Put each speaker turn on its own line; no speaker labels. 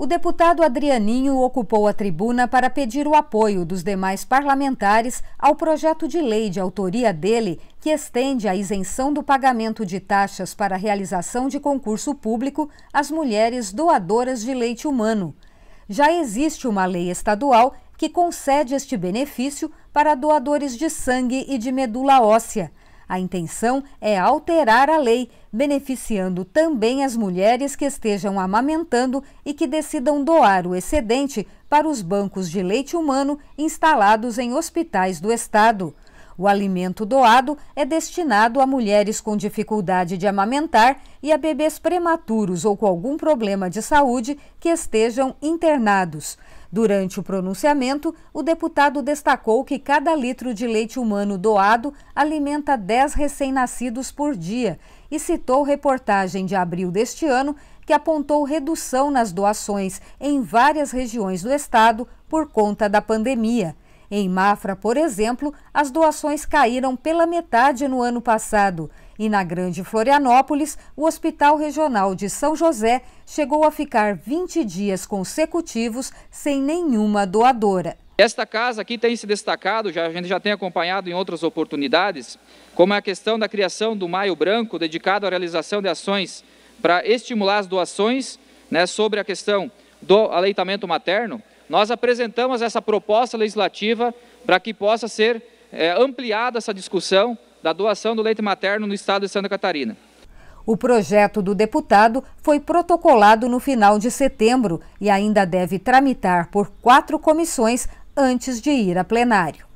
O deputado Adrianinho ocupou a tribuna para pedir o apoio dos demais parlamentares ao projeto de lei de autoria dele que estende a isenção do pagamento de taxas para realização de concurso público às mulheres doadoras de leite humano. Já existe uma lei estadual que concede este benefício para doadores de sangue e de medula óssea. A intenção é alterar a lei, beneficiando também as mulheres que estejam amamentando e que decidam doar o excedente para os bancos de leite humano instalados em hospitais do estado. O alimento doado é destinado a mulheres com dificuldade de amamentar e a bebês prematuros ou com algum problema de saúde que estejam internados. Durante o pronunciamento, o deputado destacou que cada litro de leite humano doado alimenta 10 recém-nascidos por dia e citou reportagem de abril deste ano que apontou redução nas doações em várias regiões do estado por conta da pandemia. Em Mafra, por exemplo, as doações caíram pela metade no ano passado. E na Grande Florianópolis, o Hospital Regional de São José chegou a ficar 20 dias consecutivos sem nenhuma doadora.
Esta casa aqui tem se destacado, já, a gente já tem acompanhado em outras oportunidades, como a questão da criação do Maio Branco, dedicado à realização de ações para estimular as doações né, sobre a questão do aleitamento materno nós apresentamos essa proposta legislativa para que possa ser é, ampliada essa discussão da doação do leite materno no estado de Santa Catarina.
O projeto do deputado foi protocolado no final de setembro e ainda deve tramitar por quatro comissões antes de ir a plenário.